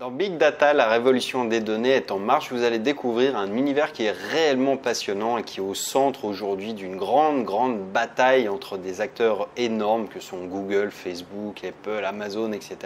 Dans Big Data, la révolution des données est en marche. Vous allez découvrir un univers qui est réellement passionnant et qui est au centre aujourd'hui d'une grande, grande bataille entre des acteurs énormes que sont Google, Facebook, Apple, Amazon, etc.,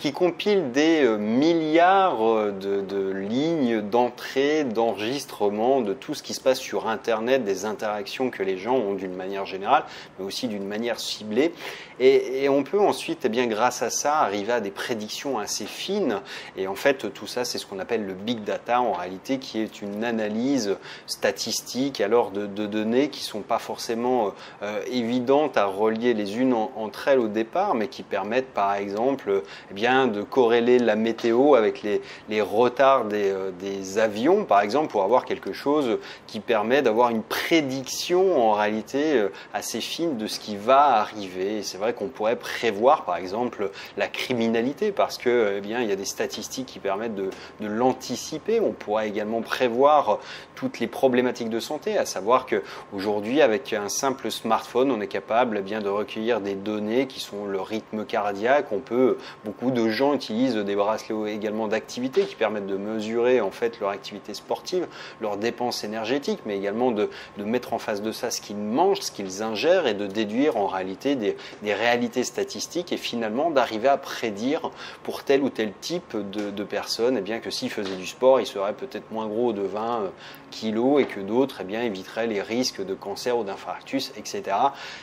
qui compilent des euh, milliards euh, de, de lignes d'entrée, d'enregistrement de tout ce qui se passe sur Internet, des interactions que les gens ont d'une manière générale, mais aussi d'une manière ciblée. Et, et, on peut ensuite, eh bien, grâce à ça, arriver à des prédictions assez fines et en fait, tout ça, c'est ce qu'on appelle le big data en réalité, qui est une analyse statistique alors de, données qui sont pas forcément euh, évidentes à relier les unes entre elles au départ, mais qui permettent par exemple eh bien, de corréler la météo avec les, les retards des, euh, des, avions, par exemple, pour avoir quelque chose qui permet d'avoir une prédiction en réalité euh, assez fine de ce qui va arriver. C'est vrai qu'on pourrait prévoir par exemple la criminalité parce que eh bien, il y a des statistiques statistiques qui permettent de, de l'anticiper. On pourra également prévoir toutes les problématiques de santé, à savoir que aujourd'hui, avec un simple smartphone, on est capable bien de recueillir des données qui sont le rythme cardiaque. On peut, beaucoup de gens utilisent des bracelets également d'activité qui permettent de mesurer en fait leur activité sportive, leurs dépenses énergétiques, mais également de, de mettre en face de ça ce qu'ils mangent, ce qu'ils ingèrent et de déduire en réalité des, des réalités statistiques et finalement d'arriver à prédire pour tel ou tel type de, personnes, et eh bien que s'ils faisaient du sport, ils seraient peut-être moins gros de 20 euh, kilos et que d'autres eh bien, éviteraient les risques de cancer ou d'infarctus, etc.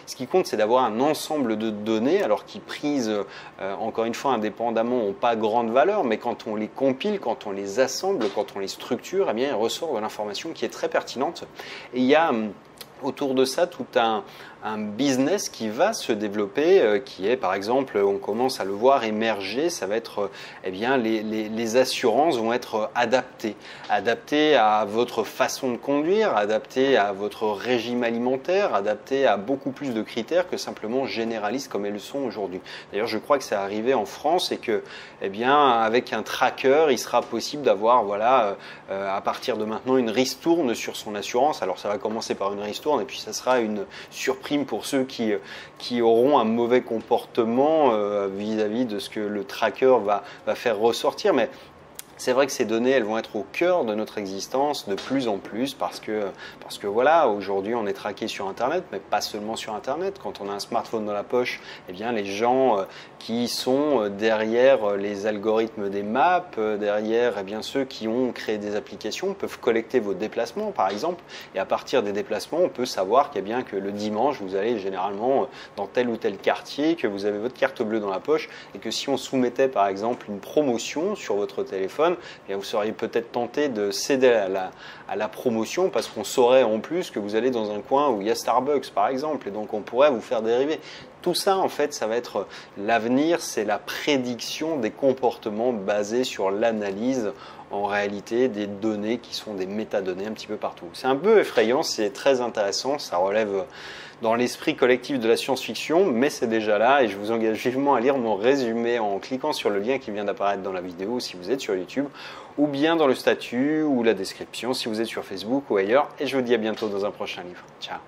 Ce qui compte, c'est d'avoir un ensemble de données, alors qui prises, euh, encore une fois, indépendamment, n'ont pas grande valeur, mais quand on les compile, quand on les assemble, quand on les structure, eh bien, ressort de l'information qui est très pertinente. Il y a hum, autour de ça tout un, un business qui va se développer, euh, qui est par exemple, on commence à le voir émerger, ça va être, euh, eh bien, les, les, assurances vont être adaptées, adaptées à votre façon de conduire, adaptées à votre régime alimentaire, adaptées à beaucoup plus de critères que simplement généralistes comme elles le sont aujourd'hui. D'ailleurs, je crois que c'est arrivé en France et que, eh bien, avec un tracker, il sera possible d'avoir, voilà, euh, à partir de maintenant, une ristourne sur son assurance. Alors, ça va commencer par une ristourne et puis ça sera une surprise pour ceux qui, qui auront un mauvais comportement euh, vis-à-vis de ce que le tracker va, faire ressortir. C'est vrai que ces données, elles vont être au cœur de notre existence de plus en plus parce que, parce que voilà, aujourd'hui on est traqué sur Internet, mais pas seulement sur Internet. Quand on a un smartphone dans la poche, eh bien les gens euh, qui sont euh, derrière euh, les algorithmes des maps, derrière eh bien ceux qui ont créé des applications peuvent collecter vos déplacements par exemple, et à partir des déplacements, on peut savoir qu'il bien que le dimanche vous allez généralement dans tel ou tel quartier, que vous avez votre carte bleue dans la poche, et que si on soumettait par exemple une promotion sur votre téléphone et vous seriez peut-être tenté de céder à la, à la promotion parce qu'on saurait en plus que vous allez dans un coin où il y a Starbucks par exemple et donc on pourrait vous faire dériver. Tout ça en fait ça va être l'avenir, c'est la prédiction des comportements basés sur l'analyse en réalité des données qui sont des métadonnées un petit peu partout. C'est un peu effrayant, c'est très intéressant, ça relève dans l'esprit collectif de la science-fiction, mais c'est déjà là et je vous engage vivement à lire mon résumé en cliquant sur le lien qui vient d'apparaître dans la vidéo si vous êtes sur YouTube ou bien dans le statut ou la description si vous êtes sur Facebook ou ailleurs et je vous dis à bientôt dans un prochain livre. Ciao